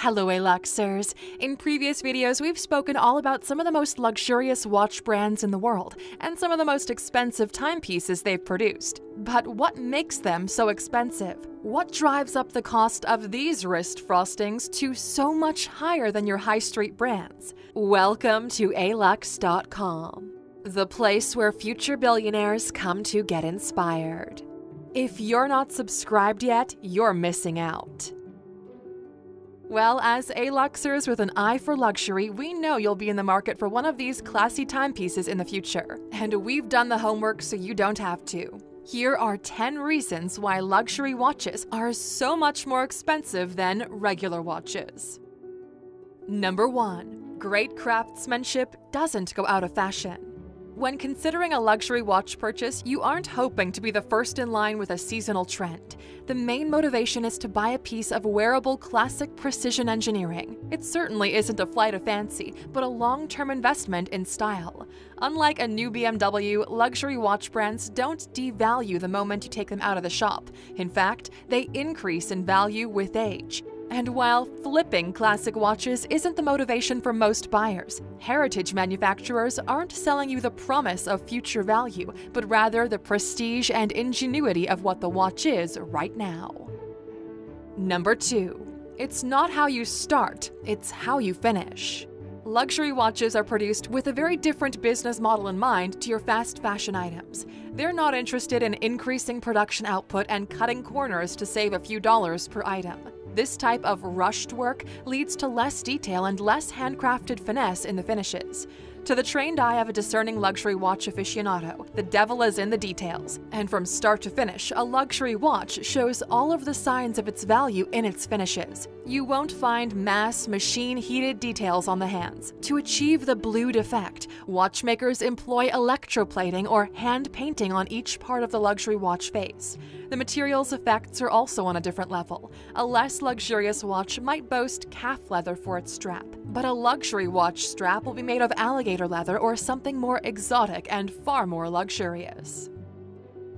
Hello, Aluxers. In previous videos, we've spoken all about some of the most luxurious watch brands in the world and some of the most expensive timepieces they've produced. But what makes them so expensive? What drives up the cost of these wrist frostings to so much higher than your high street brands? Welcome to Alux.com, the place where future billionaires come to get inspired. If you're not subscribed yet, you're missing out. Well, as Aluxers with an eye for luxury, we know you'll be in the market for one of these classy timepieces in the future. And we've done the homework so you don't have to. Here are 10 reasons why luxury watches are so much more expensive than regular watches. Number 1. Great craftsmanship doesn't go out of fashion. When considering a luxury watch purchase, you aren't hoping to be the first in line with a seasonal trend. The main motivation is to buy a piece of wearable classic precision engineering. It certainly isn't a flight of fancy, but a long term investment in style. Unlike a new BMW, luxury watch brands don't devalue the moment you take them out of the shop. In fact, they increase in value with age. And while flipping classic watches isn't the motivation for most buyers, heritage manufacturers aren't selling you the promise of future value, but rather the prestige and ingenuity of what the watch is right now. Number 2. It's not how you start, it's how you finish. Luxury watches are produced with a very different business model in mind to your fast fashion items. They're not interested in increasing production output and cutting corners to save a few dollars per item. This type of rushed work leads to less detail and less handcrafted finesse in the finishes. To the trained eye of a discerning luxury watch aficionado, the devil is in the details. And from start to finish, a luxury watch shows all of the signs of its value in its finishes. You won't find mass, machine heated details on the hands. To achieve the blued effect, watchmakers employ electroplating or hand painting on each part of the luxury watch face. The material's effects are also on a different level. A less luxurious watch might boast calf leather for its strap, but a luxury watch strap will be made of alligator leather or something more exotic and far more luxurious.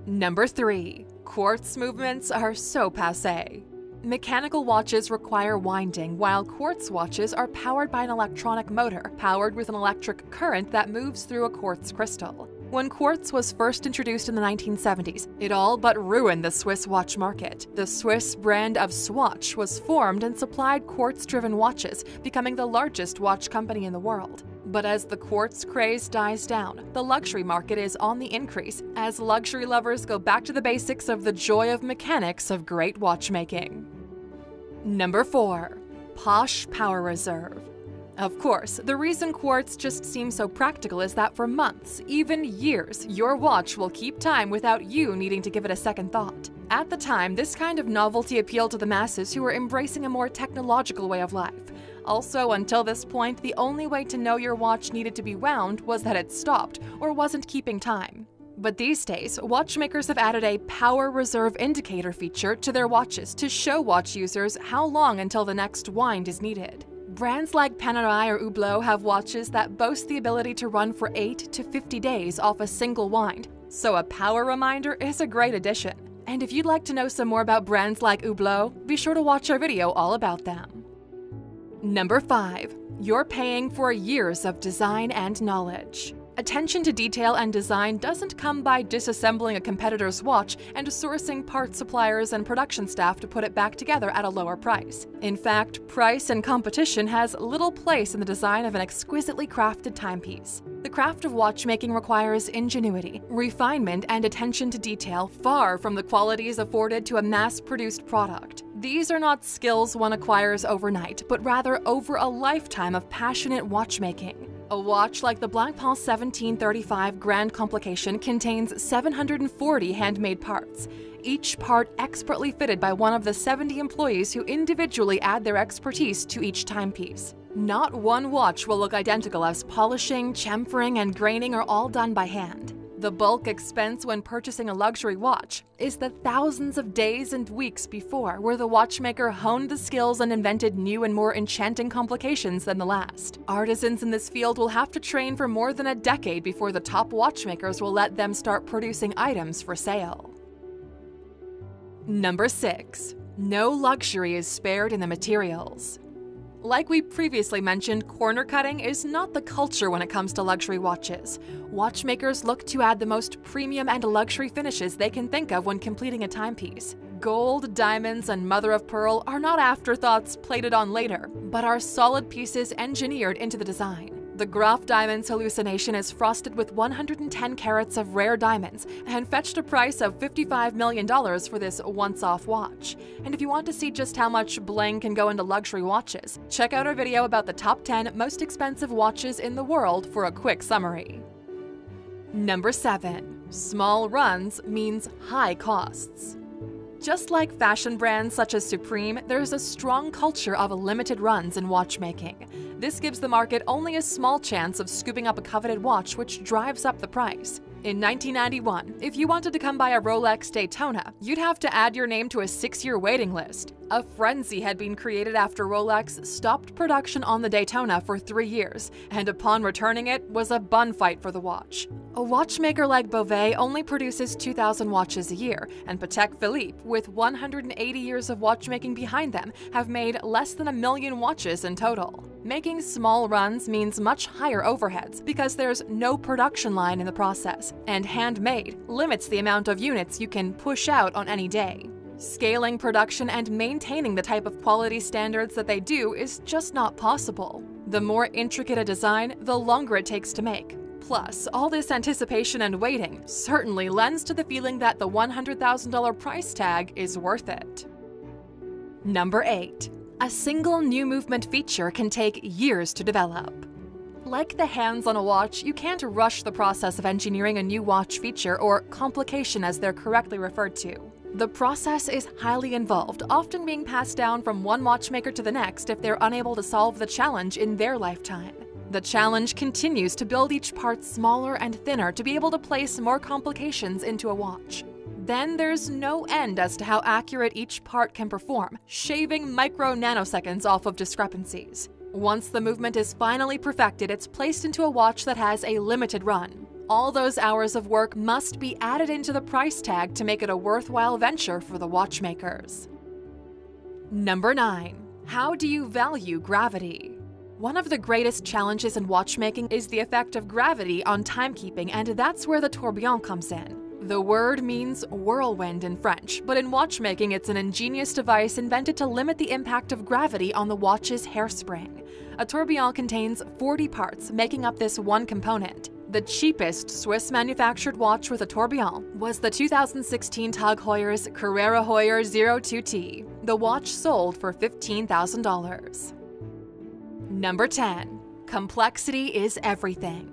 Number 3. Quartz movements are so passe. Mechanical watches require winding, while quartz watches are powered by an electronic motor, powered with an electric current that moves through a quartz crystal. When quartz was first introduced in the 1970s, it all but ruined the Swiss watch market. The Swiss brand of Swatch was formed and supplied quartz driven watches, becoming the largest watch company in the world. But as the quartz craze dies down, the luxury market is on the increase as luxury lovers go back to the basics of the joy of mechanics of great watchmaking. Number 4. Posh Power Reserve. Of course, the reason quartz just seems so practical is that for months, even years, your watch will keep time without you needing to give it a second thought. At the time, this kind of novelty appealed to the masses who were embracing a more technological way of life. Also, until this point, the only way to know your watch needed to be wound was that it stopped or wasn't keeping time. But these days, watchmakers have added a power reserve indicator feature to their watches to show watch users how long until the next wind is needed. Brands like Panerai or Hublot have watches that boast the ability to run for 8 to 50 days off a single wind, so a power reminder is a great addition. And if you'd like to know some more about brands like Hublot, be sure to watch our video all about them. Number 5. You're paying for years of design and knowledge. Attention to detail and design doesn't come by disassembling a competitor's watch and sourcing part suppliers and production staff to put it back together at a lower price. In fact, price and competition has little place in the design of an exquisitely crafted timepiece. The craft of watchmaking requires ingenuity, refinement, and attention to detail far from the qualities afforded to a mass produced product. These are not skills one acquires overnight, but rather over a lifetime of passionate watchmaking. A watch like the Blancpain 1735 Grand Complication contains 740 handmade parts, each part expertly fitted by one of the 70 employees who individually add their expertise to each timepiece. Not one watch will look identical as polishing, chamfering, and graining are all done by hand. The bulk expense when purchasing a luxury watch is the thousands of days and weeks before where the watchmaker honed the skills and invented new and more enchanting complications than the last. Artisans in this field will have to train for more than a decade before the top watchmakers will let them start producing items for sale. Number 6. No luxury is spared in the materials. Like we previously mentioned, corner cutting is not the culture when it comes to luxury watches. Watchmakers look to add the most premium and luxury finishes they can think of when completing a timepiece. Gold, diamonds, and mother of pearl are not afterthoughts plated on later, but are solid pieces engineered into the design. The Graff Diamonds hallucination is frosted with 110 carats of rare diamonds and fetched a price of $55 million for this once off watch. And if you want to see just how much bling can go into luxury watches, check out our video about the top 10 most expensive watches in the world for a quick summary. Number 7. Small runs means high costs. Just like fashion brands such as Supreme, there's a strong culture of limited runs in watchmaking. This gives the market only a small chance of scooping up a coveted watch, which drives up the price. In 1991, if you wanted to come buy a Rolex Daytona, you'd have to add your name to a six year waiting list. A frenzy had been created after Rolex stopped production on the Daytona for three years, and upon returning it was a bun fight for the watch. A watchmaker like Bovet only produces 2,000 watches a year, and Patek Philippe, with 180 years of watchmaking behind them, have made less than a million watches in total. Making small runs means much higher overheads because there's no production line in the process, and handmade limits the amount of units you can push out on any day. Scaling production and maintaining the type of quality standards that they do is just not possible. The more intricate a design, the longer it takes to make. Plus, all this anticipation and waiting certainly lends to the feeling that the $100,000 price tag is worth it. Number 8. A single new movement feature can take years to develop. Like the hands on a watch, you can't rush the process of engineering a new watch feature or complication as they're correctly referred to. The process is highly involved, often being passed down from one watchmaker to the next if they're unable to solve the challenge in their lifetime. The challenge continues to build each part smaller and thinner to be able to place more complications into a watch. Then there's no end as to how accurate each part can perform, shaving micro nanoseconds off of discrepancies. Once the movement is finally perfected, it's placed into a watch that has a limited run. All those hours of work must be added into the price tag to make it a worthwhile venture for the watchmakers. Number 9. How do you value gravity? One of the greatest challenges in watchmaking is the effect of gravity on timekeeping, and that's where the tourbillon comes in. The word means whirlwind in French, but in watchmaking it's an ingenious device invented to limit the impact of gravity on the watch's hairspring. A tourbillon contains 40 parts, making up this one component. The cheapest Swiss manufactured watch with a tourbillon was the 2016 Tag Heuer's Carrera Heuer 02T. The watch sold for $15,000. Number 10. Complexity is everything.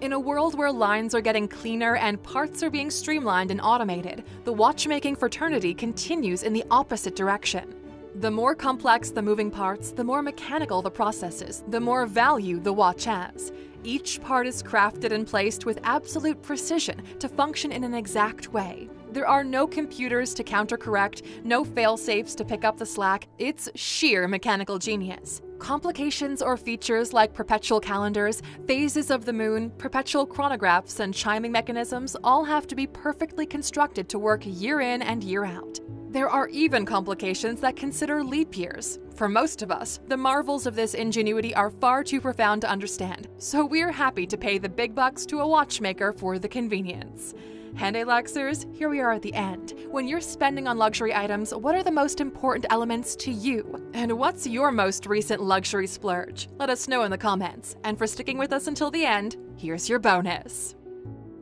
In a world where lines are getting cleaner and parts are being streamlined and automated, the watchmaking fraternity continues in the opposite direction. The more complex the moving parts, the more mechanical the processes, the more value the watch has. Each part is crafted and placed with absolute precision to function in an exact way. There are no computers to countercorrect, no fail-safes to pick up the slack. It's sheer mechanical genius. Complications or features like perpetual calendars, phases of the moon, perpetual chronographs, and chiming mechanisms all have to be perfectly constructed to work year in and year out. There are even complications that consider leap years. For most of us, the marvels of this ingenuity are far too profound to understand, so we're happy to pay the big bucks to a watchmaker for the convenience. Hyundai Luxers, here we are at the end. When you're spending on luxury items, what are the most important elements to you? And what's your most recent luxury splurge? Let us know in the comments. And for sticking with us until the end, here's your bonus.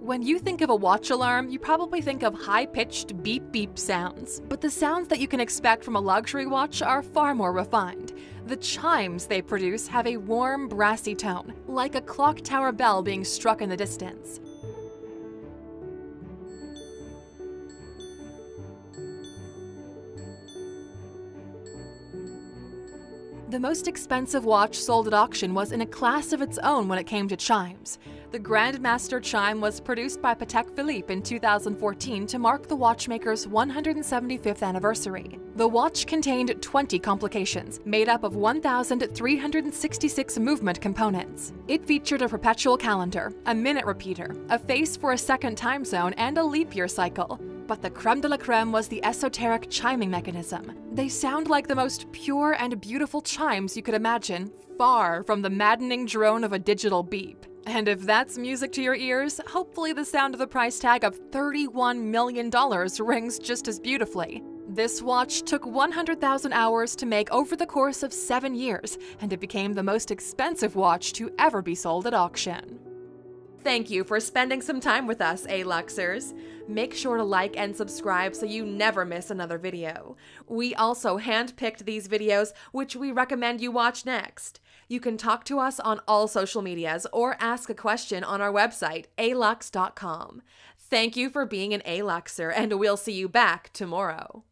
When you think of a watch alarm, you probably think of high pitched beep beep sounds. But the sounds that you can expect from a luxury watch are far more refined. The chimes they produce have a warm, brassy tone, like a clock tower bell being struck in the distance. The most expensive watch sold at auction was in a class of its own when it came to chimes. The Grandmaster chime was produced by Patek Philippe in 2014 to mark the watchmaker's 175th anniversary. The watch contained 20 complications, made up of 1,366 movement components. It featured a perpetual calendar, a minute repeater, a face for a second time zone, and a leap year cycle. But the creme de la creme was the esoteric chiming mechanism. They sound like the most pure and beautiful chimes you could imagine, far from the maddening drone of a digital beep. And if that's music to your ears, hopefully the sound of the price tag of $31 million rings just as beautifully. This watch took 100,000 hours to make over the course of seven years, and it became the most expensive watch to ever be sold at auction. Thank you for spending some time with us, Aluxers. Make sure to like and subscribe so you never miss another video. We also handpicked these videos, which we recommend you watch next. You can talk to us on all social medias or ask a question on our website, alux.com. Thank you for being an Aluxer, and we'll see you back tomorrow.